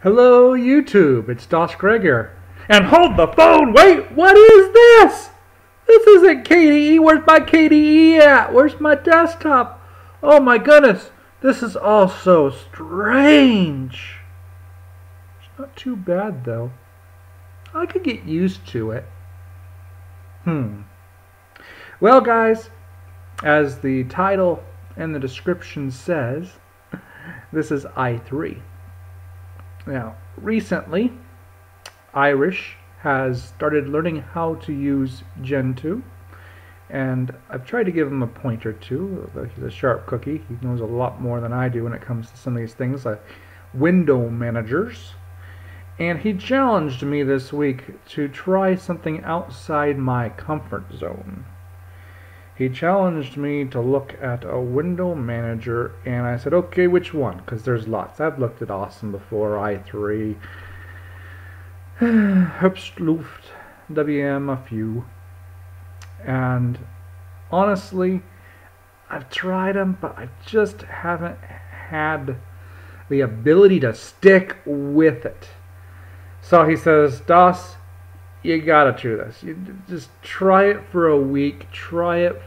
Hello, YouTube. It's Das Greg here. And hold the phone. Wait, what is this? This isn't KDE. Where's my KDE at? Where's my desktop? Oh my goodness. This is all so strange. It's not too bad though. I could get used to it. Hmm. Well, guys, as the title and the description says, this is i3. Now, recently, Irish has started learning how to use Gentoo, and I've tried to give him a point or two. He's a sharp cookie. He knows a lot more than I do when it comes to some of these things, like window managers. And he challenged me this week to try something outside my comfort zone. He challenged me to look at a window manager, and I said, okay, which one? Because there's lots. I've looked at Awesome before, i3, Herbstluft, WM, a few. And honestly, I've tried them, but I just haven't had the ability to stick with it. So he says, Das, you gotta try this. You just try it for a week. Try it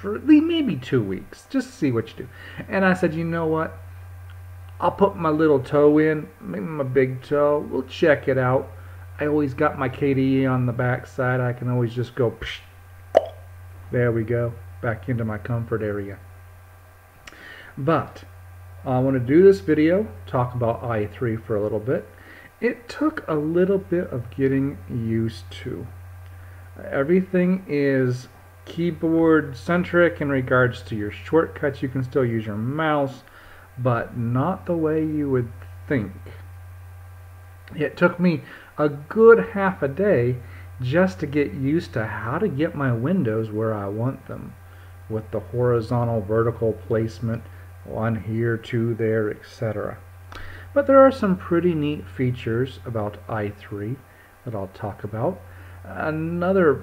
for maybe two weeks. Just see what you do. And I said, you know what? I'll put my little toe in, maybe my big toe. We'll check it out. I always got my KDE on the back side. I can always just go. Psh, there we go. Back into my comfort area. But uh, I want to do this video, talk about i3 for a little bit. It took a little bit of getting used to. Everything is keyboard centric in regards to your shortcuts. You can still use your mouse, but not the way you would think. It took me a good half a day just to get used to how to get my windows where I want them with the horizontal vertical placement one here two there etc but there are some pretty neat features about i3 that I'll talk about another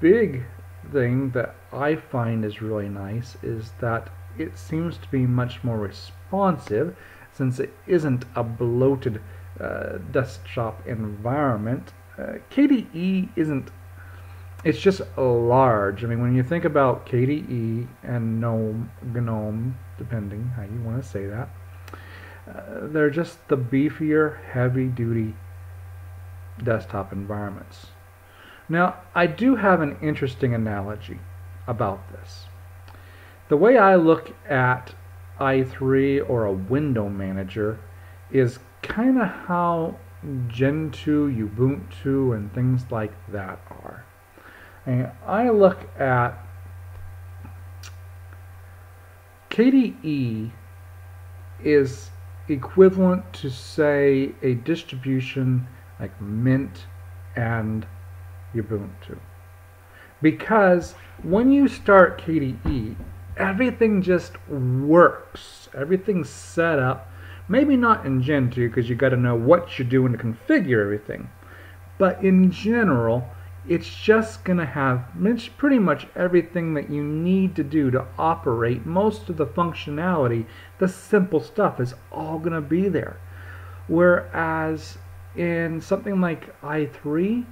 big thing that I find is really nice is that it seems to be much more responsive since it isn't a bloated uh, desktop environment. Uh, KDE isn't, it's just large. I mean, when you think about KDE and GNOME, GNOME depending how you want to say that, uh, they're just the beefier, heavy duty desktop environments. Now, I do have an interesting analogy about this. The way I look at i3 or a window manager is kind of how Gentoo, Ubuntu, and things like that are. And I look at KDE is equivalent to say a distribution like Mint and Ubuntu. Because when you start KDE, everything just works. Everything's set up. Maybe not in Gentoo because you got to know what you're doing to configure everything. But in general, it's just going to have pretty much everything that you need to do to operate. Most of the functionality, the simple stuff is all going to be there. Whereas in something like i3,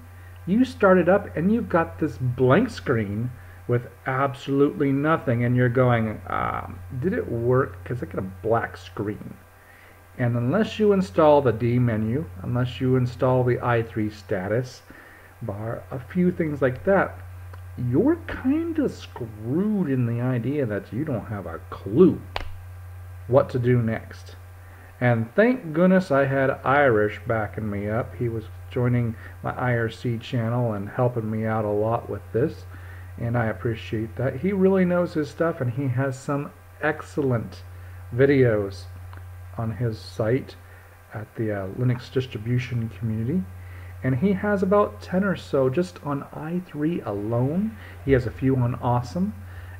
you start it up and you've got this blank screen with absolutely nothing and you're going um, did it work? Because I got a black screen. And unless you install the dmenu unless you install the i3 status bar a few things like that. You're kind of screwed in the idea that you don't have a clue what to do next. And thank goodness I had Irish backing me up. He was joining my IRC channel and helping me out a lot with this and I appreciate that. He really knows his stuff and he has some excellent videos on his site at the uh, Linux distribution community and he has about 10 or so just on i3 alone. He has a few on Awesome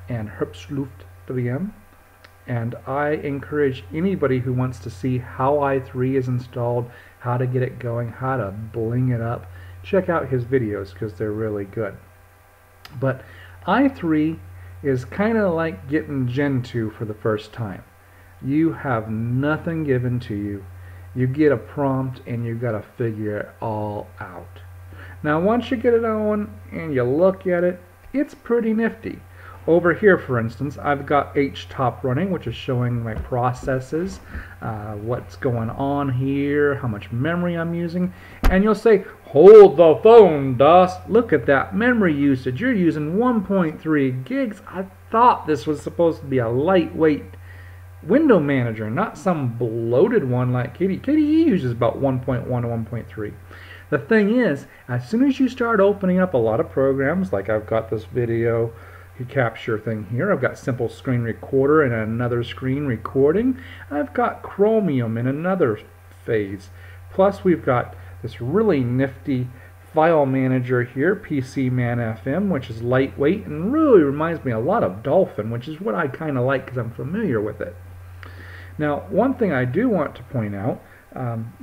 and Herbstluft WM and I encourage anybody who wants to see how i3 is installed, how to get it going, how to bling it up, check out his videos because they're really good. But i3 is kind of like getting Gentoo for the first time. You have nothing given to you. You get a prompt and you got to figure it all out. Now once you get it on and you look at it, it's pretty nifty. Over here, for instance, I've got HTOP running, which is showing my processes, uh, what's going on here, how much memory I'm using. And you'll say, hold the phone, Das. Look at that memory usage. You're using 1.3 gigs. I thought this was supposed to be a lightweight window manager, not some bloated one like KDE. KDE uses about 1.1 to 1.3. The thing is, as soon as you start opening up a lot of programs, like I've got this video capture thing here, I've got simple screen recorder and another screen recording. I've got Chromium in another phase. Plus we've got this really nifty file manager here, PCManFM, which is lightweight and really reminds me a lot of Dolphin, which is what I kind of like because I'm familiar with it. Now, one thing I do want to point out, um,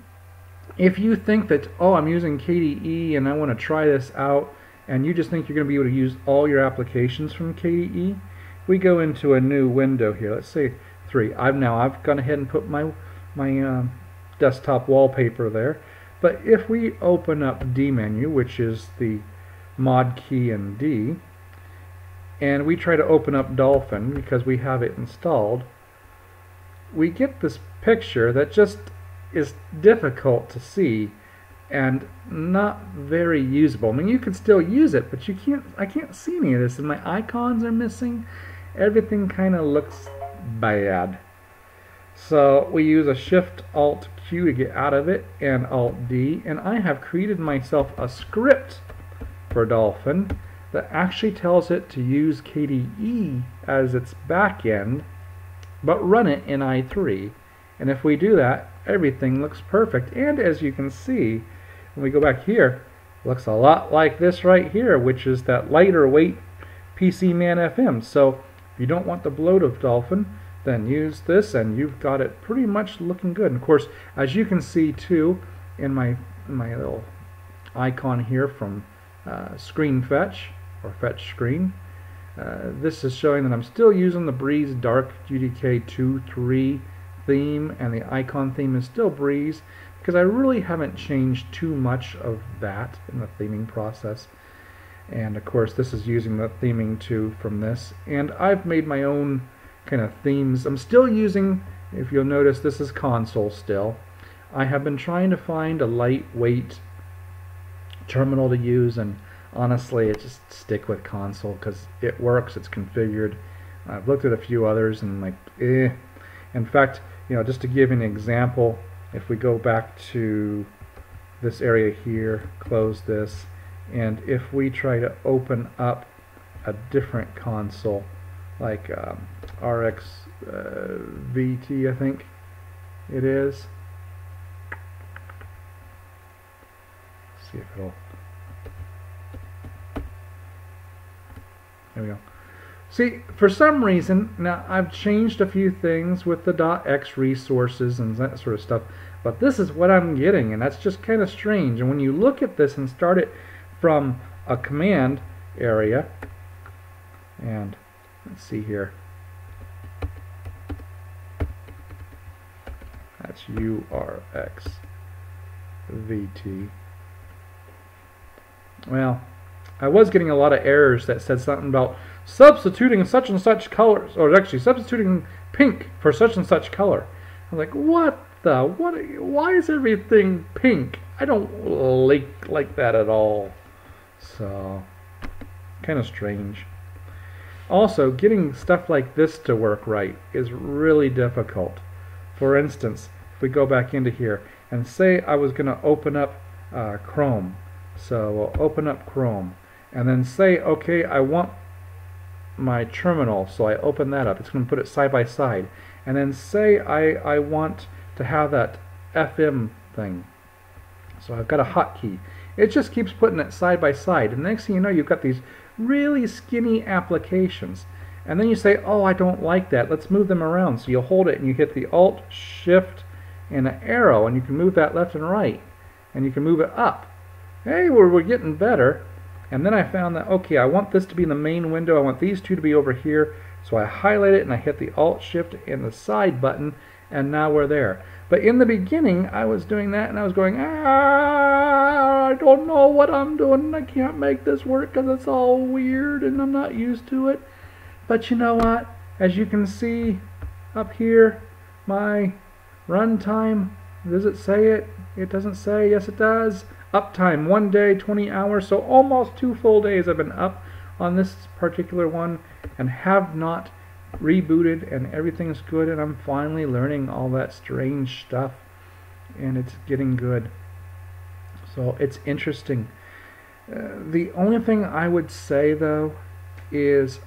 if you think that, oh, I'm using KDE and I want to try this out, and you just think you're going to be able to use all your applications from KDE, we go into a new window here. Let's say three. I've now I've gone ahead and put my my um, desktop wallpaper there. But if we open up dmenu, which is the mod key in D, and we try to open up Dolphin because we have it installed, we get this picture that just is difficult to see and not very usable. I mean, you can still use it, but you can't. I can't see any of this, and my icons are missing. Everything kind of looks bad. So we use a Shift Alt Q to get out of it, and Alt D, and I have created myself a script for Dolphin that actually tells it to use KDE as its backend but run it in i3. And if we do that, everything looks perfect. And as you can see, when we go back here, looks a lot like this right here, which is that lighter weight PCManFM. So if you don't want the bloat of Dolphin, then use this and you've got it pretty much looking good. And of course, as you can see too, in my, my little icon here from uh, Screen Fetch, or Fetch Screen, uh, this is showing that I'm still using the Breeze Dark GTK 2.3 theme and the icon theme is still Breeze because I really haven't changed too much of that in the theming process. And of course this is using the theming too from this. And I've made my own kind of themes. I'm still using if you'll notice this is Konsole still. I have been trying to find a lightweight terminal to use and honestly, it just stick with Konsole because it works. It's configured. I've looked at a few others and like, eh. In fact, you know, just to give an example, if we go back to this area here, close this, and if we try to open up a different console, like um, RX uh, VT, I think it is. Let's see if it'll There we go. See, for some reason, now I've changed a few things with the .Xresources and that sort of stuff, but this is what I'm getting, and that's just kind of strange. And when you look at this and start it from a command area, and let's see here, that's URX VT. Well, I was getting a lot of errors that said something about substituting such and such colors, or actually substituting pink for such and such color. I'm like, what the? What? Why is everything pink? I don't like like that at all. So, kind of strange. Also, getting stuff like this to work right is really difficult. For instance, if we go back into here and say I was going to open up uh, Chrome. So we'll open up Chrome and then say, okay, I want my terminal, so I open that up. It's going to put it side by side. And then say I, I want to have that FM thing. So I've got a hotkey. It just keeps putting it side by side. And next thing you know, you've got these really skinny applications. And then you say, oh, I don't like that. Let's move them around. So you hold it and you hit the Alt, Shift, and an arrow, and you can move that left and right. And you can move it up. Hey, we're, we're getting better. And then I found that, okay, I want this to be in the main window. I want these two to be over here. So I highlight it and I hit the Alt Shift and the side button and now we're there. But in the beginning, I was doing that and I was going, ah, I don't know what I'm doing. I can't make this work because it's all weird and I'm not used to it. But you know what? As you can see up here, my runtime, does it say it? It doesn't say. Yes, it does. Uptime, one day, 20 hours. So almost two full days I've been up on this particular one and have not rebooted and everything's good and I'm finally learning all that strange stuff and it's getting good. So it's interesting. Uh, the only thing I would say though is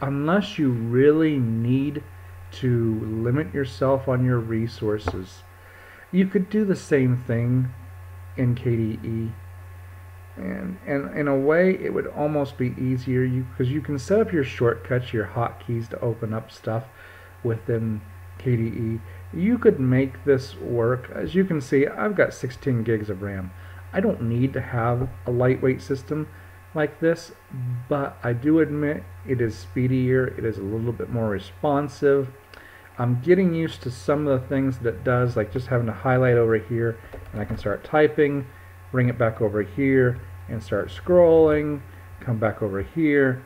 unless you really need to limit yourself on your resources, you could do the same thing in KDE and and in a way it would almost be easier. You because you can set up your shortcuts your hotkeys to open up stuff within KDE you could make this work. As you can see I've got 16 gigs of RAM. I don't need to have a lightweight system like this but I do admit it is speedier it is a little bit more responsive I'm getting used to some of the things that it does like just having to highlight over here and I can start typing bring it back over here and start scrolling come back over here.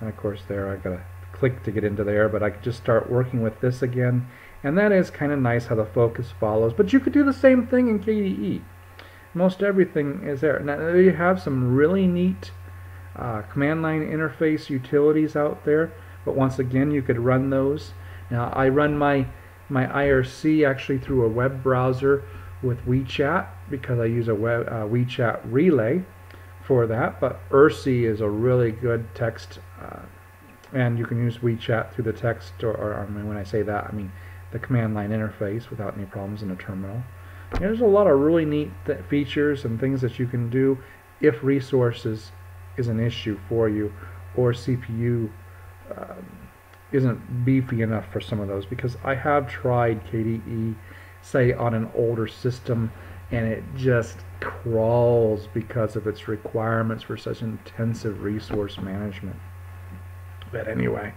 And of course there I gotta click to get into there but I could just start working with this again. And that is kind of nice how the focus follows but you could do the same thing in KDE most everything is there. Now you have some really neat uh, command line interface utilities out there but once again you could run those now I run my my IRC actually through a web browser with WeeChat because I use a web, uh, WeeChat relay for that, but IRC is a really good text, uh, and you can use WeeChat through the text, or, or, I mean, when I say that, I mean the command line interface without any problems in a terminal. there's a lot of really neat features and things that you can do if resources is an issue for you, or CPU um, isn't beefy enough for some of those, because I have tried KDE, say on an older system, and it just crawls because of its requirements for such intensive resource management. But anyway,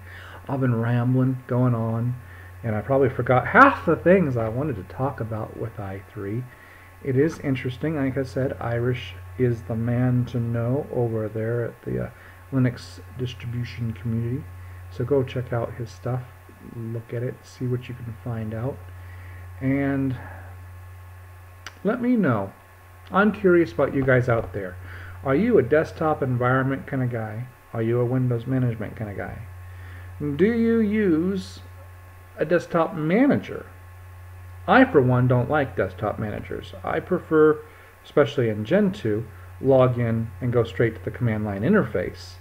I've been rambling, going on, and I probably forgot half the things I wanted to talk about with i3. It is interesting, like I said, Irish is the man to know over there at the uh, Linux distribution community. So go check out his stuff, look at it, see what you can find out. And let me know. I'm curious about you guys out there. Are you a desktop environment kind of guy? Are you a Windows management kind of guy? Do you use a desktop manager? I, for one, don't like desktop managers. I prefer, especially in Gentoo, log in and go straight to the command line interface.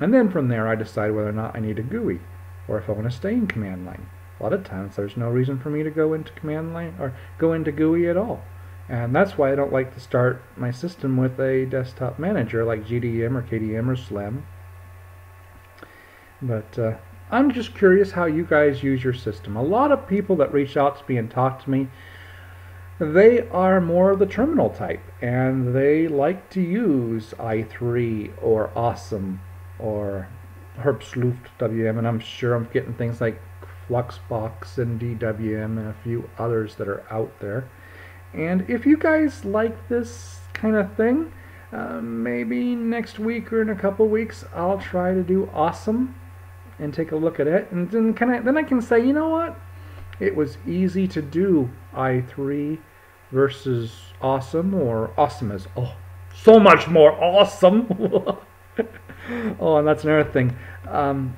And then from there I decide whether or not I need a GUI or if I want to stay in command line a lot of times there's no reason for me to go into command line or go into GUI at all. And that's why I don't like to start my system with a desktop manager like GDM or KDM or SLiM. But uh, I'm just curious how you guys use your system. A lot of people that reach out to me and talk to me, they are more of the terminal type and they like to use i3 or Awesome or Herbstluft WM and I'm sure I'm getting things like Fluxbox and DWM and a few others that are out there. And if you guys like this kind of thing, uh, maybe next week or in a couple weeks I'll try to do awesome and take a look at it. And then can I then I can say you know what? It was easy to do i3 versus awesome or awesome is oh so much more awesome oh and that's another thing. Um,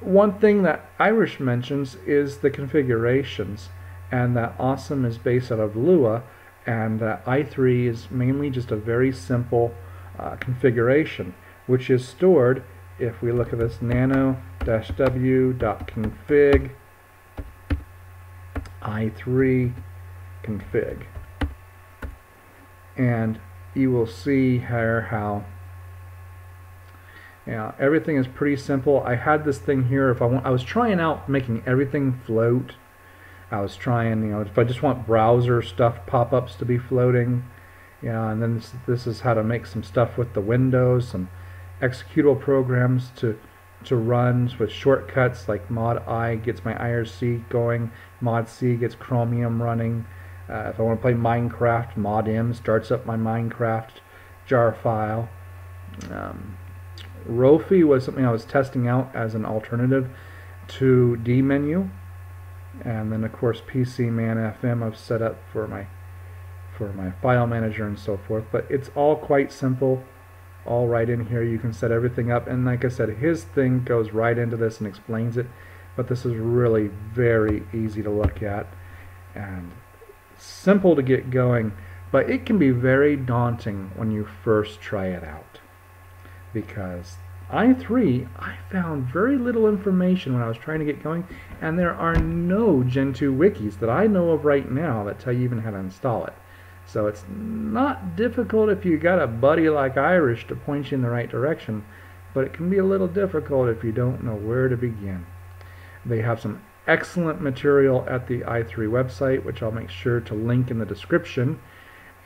one thing that Irish mentions is the configurations, and that Awesome is based out of Lua, and that i3 is mainly just a very simple uh, configuration, which is stored if we look at this nano-w.config i3 config. And you will see here how yeah, everything is pretty simple. I had this thing here. If I want, I was trying out making everything float. I was trying, you know, if I just want browser stuff, pop-ups to be floating, yeah, and then this, this is how to make some stuff with the windows, some executable programs to to run with shortcuts like mod I gets my IRC going, mod C gets Chromium running. Uh, if I want to play Minecraft, mod M starts up my Minecraft jar file. Um, Rofi was something I was testing out as an alternative to dmenu. And then of course PCManFM I've set up for my for my file manager and so forth. But it's all quite simple all right in here. You can set everything up. And like I said, his thing goes right into this and explains it. But this is really very easy to look at and simple to get going. But it can be very daunting when you first try it out. Because i3, I found very little information when I was trying to get going. And there are no Gentoo wikis that I know of right now that tell you even how to install it. So it's not difficult if you got a buddy like Irish to point you in the right direction, but it can be a little difficult if you don't know where to begin. They have some excellent material at the i3 website, which I'll make sure to link in the description.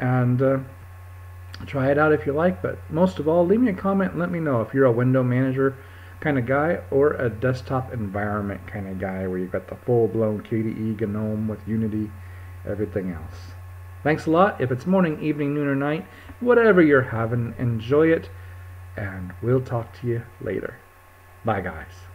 And uh, try it out if you like, but most of all, leave me a comment and let me know if you're a window manager kind of guy or a desktop environment kind of guy where you've got the full-blown KDE GNOME with Unity, everything else. Thanks a lot. If it's morning, evening, noon, or night, whatever you're having, enjoy it, and we'll talk to you later. Bye, guys.